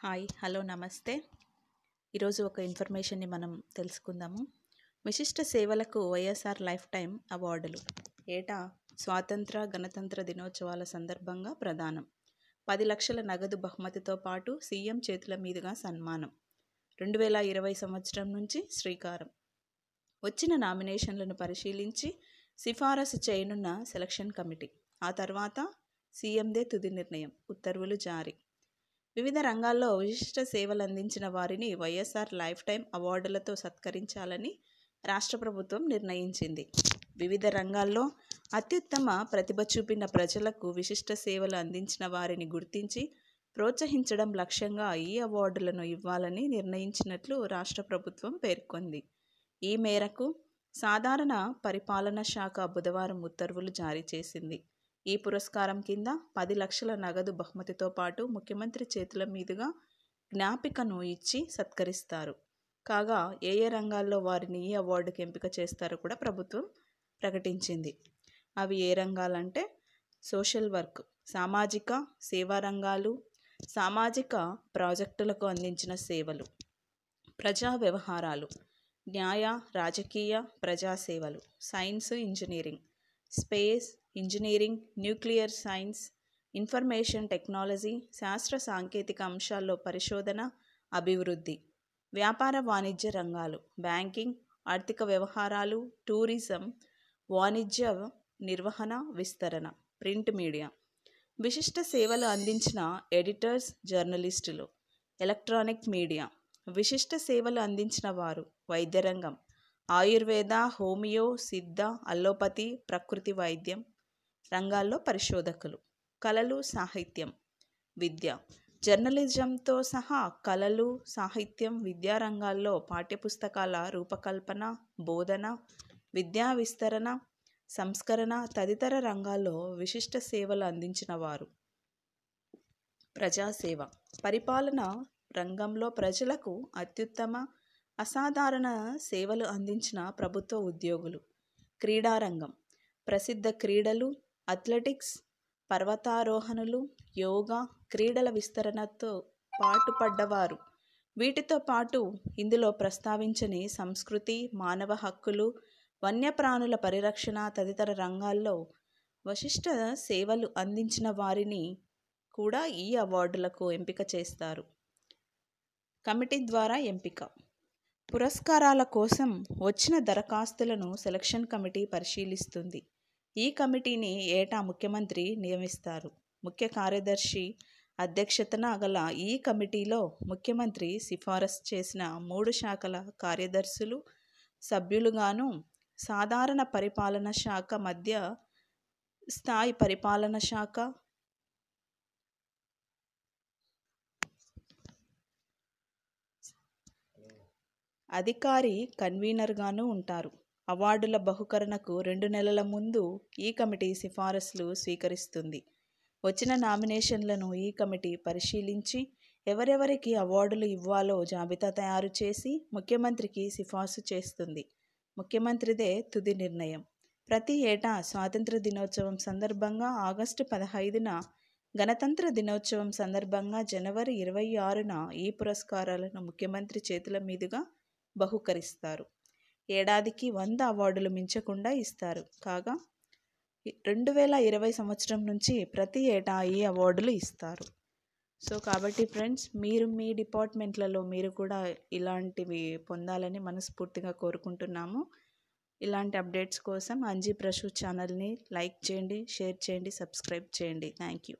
Hi hello నమస్తే. ఈరోజు ఒక ఇన్ఫర్మేషన్ని మనం తెలుసుకుందాము. విశిష్ట సేవలకు వైఎస్ఆర్ లైఫ్ టైం అవార్డులు. ఏటా? స్వాతంత్ర గణతంత్ర దినోత్సవాల సందర్భంగా ప్రదానం పది లక్షల నగదు బహుమతితో పాటు సీఎం చేతుల మీదుగా సన్మానం. రెండు వేల ఇరవై సంవత్సరం నుంచి శ్రీకారం. వచ్చిన నామినేషన్లను పరిశీలించి సిఫారసు చేయనున్న సెలక్షన్ కమిటీ. ఆ తర్వాత సీఎందే తుది నిర్ణయం. ఉత్తర్వులు జారీ. వివిధ రంగాల్లో విశిష్ట సేవలు అందించిన వారిని వైఎస్ఆర్ లైఫ్ టైం అవార్డులతో సత్కరించాలని రాష్ట్ర ప్రభుత్వం నిర్ణయించింది. వివిధ రంగాల్లో అత్యుత్తమ ప్రతిభ చూపిన ప్రజలకు విశిష్ట సేవలు అందించిన వారిని గుర్తించి ప్రోత్సహించడం లక్ష్యంగా ఈ అవార్డులను ఇవ్వాలని నిర్ణయించినట్లు రాష్ట్ర ప్రభుత్వం పేర్కొంది. ఈ మేరకు సాధారణ పరిపాలన శాఖ బుధవారం ఉత్తర్వులు జారీ చేసింది. ఈ పురస్కారం కింద పది లక్షల నగదు బహుమతితో పాటు ముఖ్యమంత్రి చేతుల మీదుగా జ్ఞాపికను ఇచ్చి సత్కరిస్తారు. కాగా ఏ ఏ రంగాల్లో వారిని ఈ అవార్డుకి ఎంపిక చేస్తారో కూడా ప్రభుత్వం ప్రకటించింది. అవి ఏ రంగాలంటే సోషల్ వర్క్ సామాజిక సేవా రంగాలు సామాజిక ప్రాజెక్టులకు అందించిన సేవలు ప్రజా వ్యవహారాలు న్యాయ రాజకీయ ప్రజా సేవలు science engineering space engineering nuclear science information technology శాస్త్ర సాంకేతిక అంశాల్లో పరిశోధన అభివృద్ధి వ్యాపార వాణిజ్య రంగాలు బ్యాంకింగ్ ఆర్థిక వ్యవహారాలు టూరిజం వాణిజ్య నిర్వహణ విస్తరణ ప్రింట్ మీడియా. విశిష్ట సేవలు అందించిన ఎడిటర్స్ జర్నలిస్టులు ఎలక్ట్రానిక్ మీడియా. విశిష్ట సేవలు అందించిన వారు వైద్యరంగం ఆయుర్వేద హోమియో సిద్ధ అల్లోపతి ప్రకృతి వైద్యం రంగాల్లో పరిశోధకులు. కళలు సాహిత్యం విద్య. జర్నలిజంతో సహా కళలు సాహిత్యం విద్యా రంగాల్లో పాఠ్యపుస్తకాల రూపకల్పన బోధన విద్యా విస్తరణ సంస్కరణ తదితర రంగాల్లో విశిష్ట సేవలు అందించిన వారు. ప్రజాసేవ. పరిపాలన రంగంలో ప్రజలకు అత్యుత్తమ అసాధారణ సేవలు అందించిన ప్రభుత్వ ఉద్యోగులు. క్రీడారంగం. ప్రసిద్ధ క్రీడలు అథ్లెటిక్స్ పర్వతారోహణలు యోగా క్రీడల విస్తరణతో పాటుపడ్డవారు వీటితో పాటు ఇందులో ప్రస్తావించని సంస్కృతి మానవ హక్కులు వన్యప్రాణుల పరిరక్షణ తదితర రంగాల్లో వశిష్ట సేవలు అందించిన వారిని కూడా ఈ అవార్డులకు ఎంపిక చేస్తారు. కమిటీ ద్వారా ఎంపిక. పురస్కారాల కోసం వచ్చిన దరఖాస్తులను సెలక్షన్ కమిటీ పరిశీలిస్తుంది. ఈ కమిటీని ఏటా ముఖ్యమంత్రి నియమిస్తారు? ముఖ్య కార్యదర్శి అధ్యక్షతన గల ఈ కమిటీలో ముఖ్యమంత్రి సిఫారసు చేసిన మూడు శాఖల కార్యదర్శులు సభ్యులుగాను సాధారణ పరిపాలన శాఖ మధ్య స్థాయి పరిపాలన శాఖ అధికారి కన్వీనర్గాను ఉంటారు. అవార్డుల బహుకరణకు రెండు నెలల ముందు ఈ కమిటీ సిఫారసులు స్వీకరిస్తుంది. వచ్చిన నామినేషన్లను ఈ కమిటీ పరిశీలించి ఎవరెవరికి అవార్డులు ఇవ్వాలో జాబితా తయారు చేసి ముఖ్యమంత్రికి సిఫార్సు చేస్తుంది. ముఖ్యమంత్రిదే తుది నిర్ణయం. ప్రతి ఏటా స్వాతంత్ర దినోత్సవం సందర్భంగా ఆగస్టు పదహైదున గణతంత్ర దినోత్సవం సందర్భంగా జనవరి ఇరవై ఆరున ఈ పురస్కారాలను ముఖ్యమంత్రి చేతుల మీదుగా బహుకరిస్తారు. ఏడాదికి వంద అవార్డులు మించకుండా ఇస్తారు. కాగా రెండు వేల ఇరవై సంవత్సరం నుంచి ప్రతి ఏటా ఈ అవార్డులు ఇస్తారు. సో కాబట్టి ఫ్రెండ్స్ మీరు మీ డిపార్ట్మెంట్లలో మీరు కూడా ఇలాంటివి పొందాలని మనస్ఫూర్తిగా కోరుకుంటున్నాము. ఇలాంటి అప్డేట్స్ కోసం అంజీ ప్రసూ ఛానల్ని లైక్ చేయండి షేర్ చేయండి సబ్స్క్రైబ్ చేయండి. Thank you.